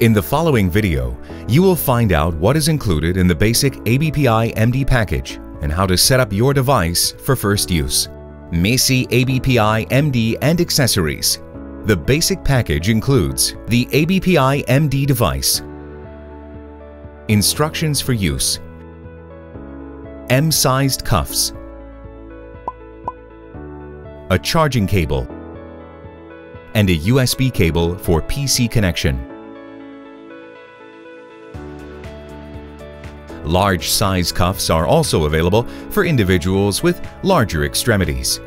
In the following video, you will find out what is included in the basic ABPI MD package and how to set up your device for first use. MESI ABPI MD and accessories. The basic package includes the ABPI MD device, instructions for use, M-sized cuffs, a charging cable, and a USB cable for PC connection. Large size cuffs are also available for individuals with larger extremities.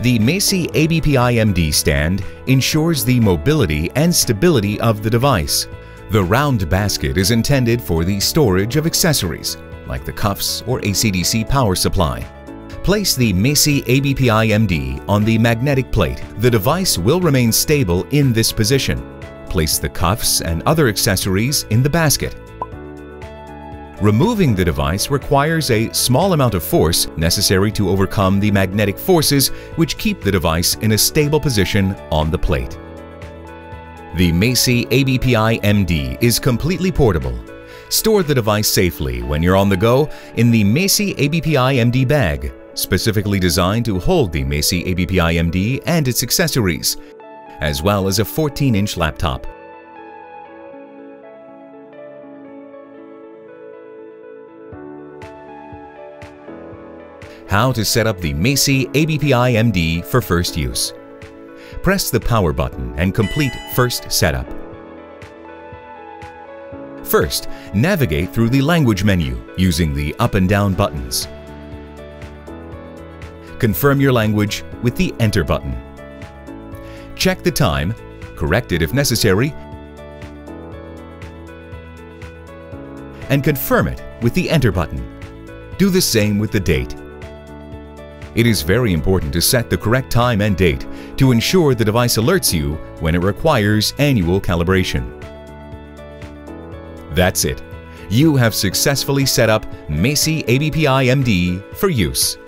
The MESI ABPI MD stand ensures the mobility and stability of the device. The round basket is intended for the storage of accessories, like the cuffs or AC-DC power supply. Place the MESI ABPI MD on the magnetic plate. The device will remain stable in this position. Place the cuffs and other accessories in the basket. Removing the device requires a small amount of force necessary to overcome the magnetic forces which keep the device in a stable position on the plate. The MESI ABPI MD is completely portable. Store the device safely when you're on the go in the MESI ABPI MD bag, specifically designed to hold the MESI ABPI MD and its accessories, as well as a 14-inch laptop. How to set up the MESI ABPI MD for first use. Press the power button and complete first setup. First, navigate through the language menu using the up and down buttons. Confirm your language with the Enter button. Check the time, correct it if necessary, and confirm it with the Enter button. Do the same with the date. It is very important to set the correct time and date to ensure the device alerts you when it requires annual calibration. That's it. You have successfully set up MESI ABPI MD for use.